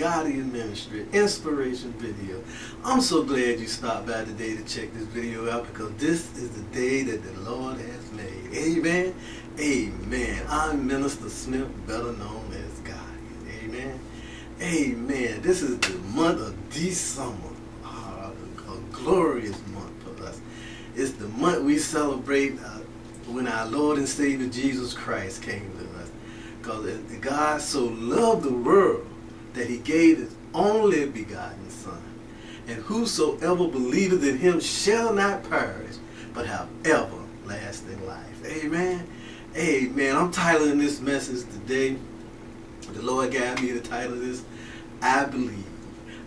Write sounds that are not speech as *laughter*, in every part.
Guardian Ministry inspiration video. I'm so glad you stopped by today to check this video out because this is the day that the Lord has made. Amen. Amen. I'm Minister Smith, better known as Guardian. Amen. Amen. This is the month of December. Ah, a glorious month for us. It's the month we celebrate uh, when our Lord and Savior Jesus Christ came to us. Because God so loved the world that he gave his only begotten Son. And whosoever believeth in him shall not perish, but have everlasting life. Amen. Amen. I'm titling this message today. The Lord gave me the title of this. I believe.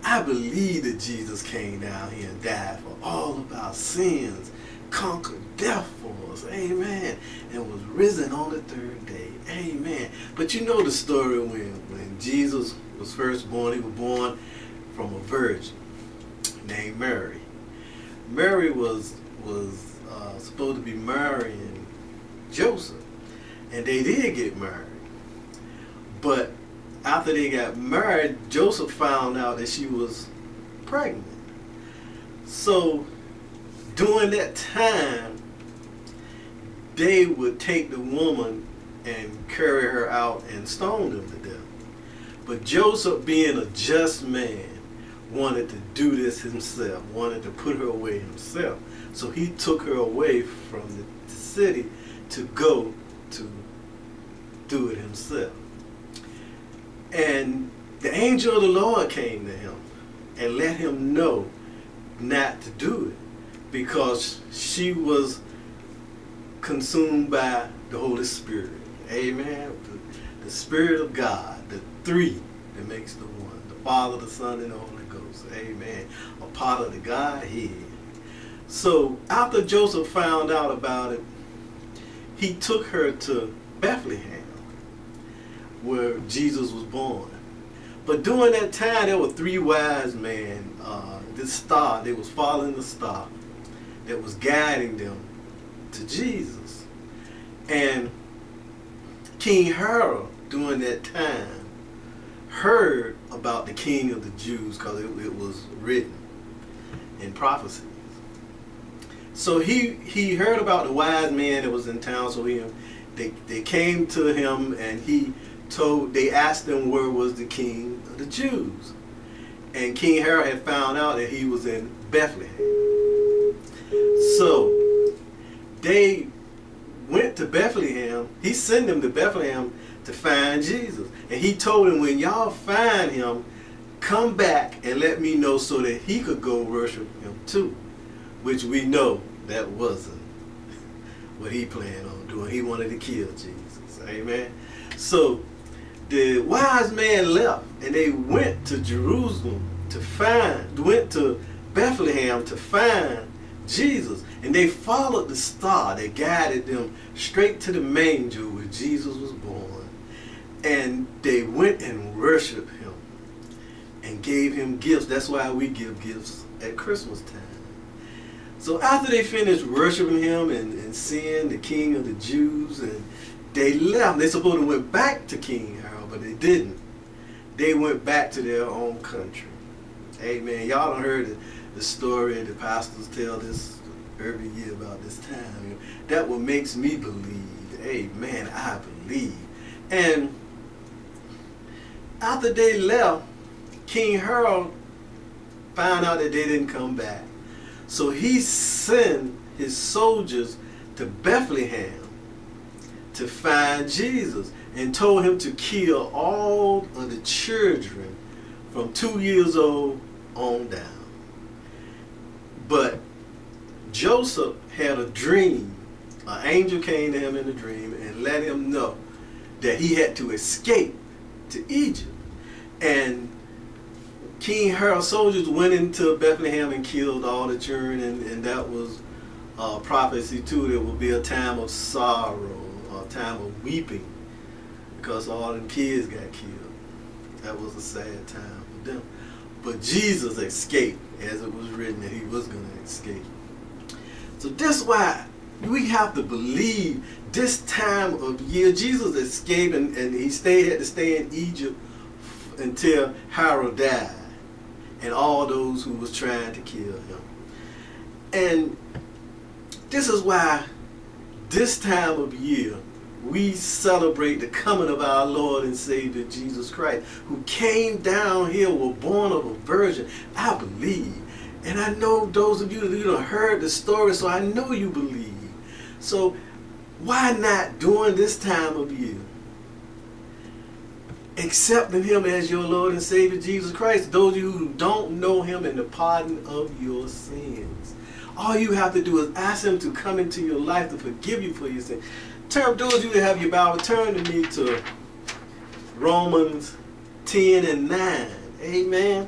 I believe that Jesus came down here and died for all of our sins, conquered death for us. Amen. And was risen on the third day. Amen. But you know the story when, when Jesus was first born. He was born from a virgin named Mary. Mary was was uh, supposed to be marrying Joseph, and they did get married. But after they got married, Joseph found out that she was pregnant. So during that time, they would take the woman and carry her out and stone them to death. But Joseph, being a just man, wanted to do this himself, wanted to put her away himself. So he took her away from the, the city to go to do it himself. And the angel of the Lord came to him and let him know not to do it because she was consumed by the Holy Spirit. Amen. The, the Spirit of God, three that makes the one. The Father, the Son, and the Holy Ghost. Amen. A part of the Godhead. So after Joseph found out about it, he took her to Bethlehem, where Jesus was born. But during that time, there were three wise men. Uh, this star, they was following the star that was guiding them to Jesus. And King Herod, during that time, heard about the king of the Jews because it, it, was written in prophecies. So he he heard about the wise man that was in town. So he they they came to him and he told they asked him where was the king of the Jews, and King Herod had found out that he was in Bethlehem. So they went to Bethlehem. He sent them to Bethlehem to find Jesus. And he told him, when y'all find him, come back and let me know so that he could go worship him too. Which we know that wasn't *laughs* what he planned on doing. He wanted to kill Jesus. Amen. So the wise man left and they went to Jerusalem to find, went to Bethlehem to find Jesus. And they followed the star that guided them straight to the manger where Jesus was born. And they went and worshiped him and gave him gifts. That's why we give gifts at Christmas time. So after they finished worshiping him and, and seeing the king of the Jews, and they left. They supposed to went back to King Herod, but they didn't. They went back to their own country. Amen. Y'all done heard the, story, the pastors tell this every year about this time. That what makes me believe. Amen. I believe. And after they left, King Herod found out that they didn't come back. So he sent his soldiers to Bethlehem to find Jesus and told him to kill all of the children from two years old on down. But Joseph had a dream. An angel came to him in a dream and let him know that he had to escape to Egypt. And King Herod's soldiers went into Bethlehem and killed all the children, and, and that was a prophecy too. There will be a time of sorrow, a time of weeping, because all the kids got killed. That was a sad time for them. But Jesus escaped, as it was written that he was going to escape. So that's why we have to believe this time of year. Jesus escaped and, and he stayed had to stay in Egypt until Herod died and all those who was trying to kill him. And this is why this time of year we celebrate the coming of our Lord and Savior Jesus Christ, who came down here, was born of a virgin. I believe. And I know those of you that have heard the story, so I know you believe. So why not during this time of year accepting him as your Lord and Savior Jesus Christ. Those of you who don't know him and the pardon of your sins. All you have to do is ask him to come into your life to forgive you for your sins. Turn, those you that have your Bible, turn to me to Romans 10 and 9. Amen.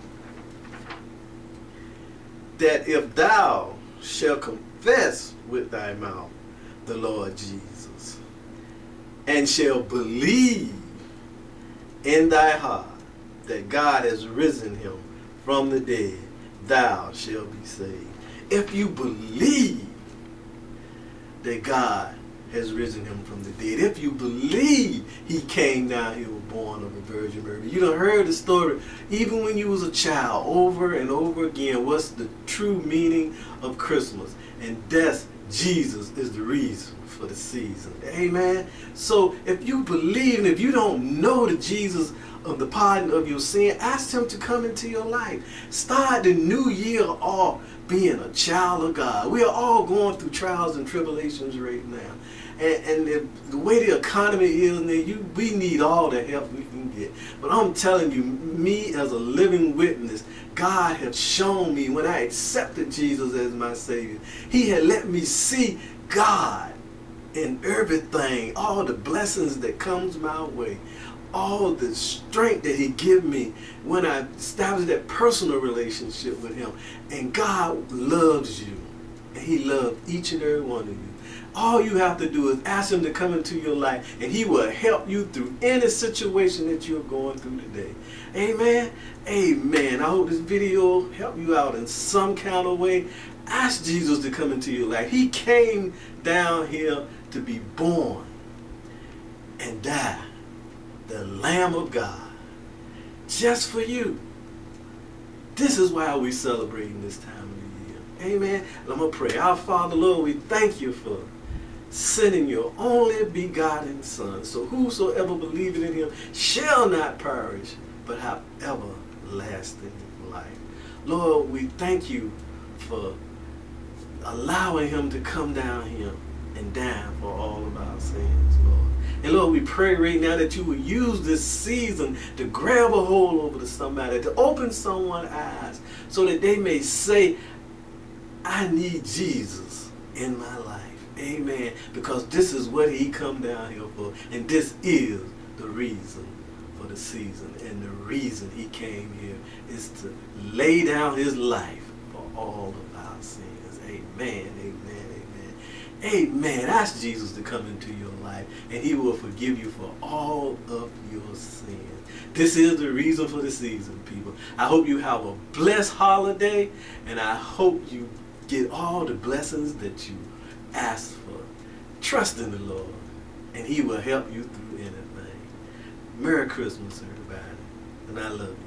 That if thou shalt confess with thy mouth the Lord Jesus and shall believe in thy heart that God has risen him from the dead, thou shalt be saved. If you believe that God has risen him from the dead, if you believe he came down here, was born of a Virgin Mary, you done heard the story, even when you was a child, over and over again, what's the true meaning of Christmas? And that's Jesus is the reason for the season. Amen. So if you believe and if you don't know the Jesus of the pardon of your sin, ask him to come into your life. Start the new year off being a child of God. We are all going through trials and tribulations right now. And, and the way the economy is, now, you, we need all the help we can get. But I'm telling you, me as a living witness, God had shown me when I accepted Jesus as my Savior, He had let me see God in everything, all the blessings that comes my way, all the strength that he give me when I established that personal relationship with him. And God loves you. And he loves each and every one of you. All you have to do is ask him to come into your life and he will help you through any situation that you're going through today. Amen. Amen. I hope this video helped you out in some kind of way. Ask Jesus to come into your life. He came down here to be born and die, the Lamb of God, just for you. This is why we're celebrating this time of the year. Amen. I'm going to pray. Our Father, Lord, we thank you for sending your only begotten Son. So whosoever believeth in him shall not perish, but have everlasting life. Lord, we thank you for allowing him to come down here and die for all of our sins, Lord. And Lord, we pray right now that you will use this season to grab a hold over to somebody, to open someone's eyes so that they may say, I need Jesus in my life. Amen. Because this is what he come down here for. And this is the reason for the season. And the reason he came here is to lay down his life for all of our sins. Amen. Amen. Amen. Amen. Ask Jesus to come into your life and he will forgive you for all of your sins. This is the reason for the season, people. I hope you have a blessed holiday and I hope you get all the blessings that you ask for. Trust in the Lord and he will help you through anything. Merry Christmas, everybody. And I love you.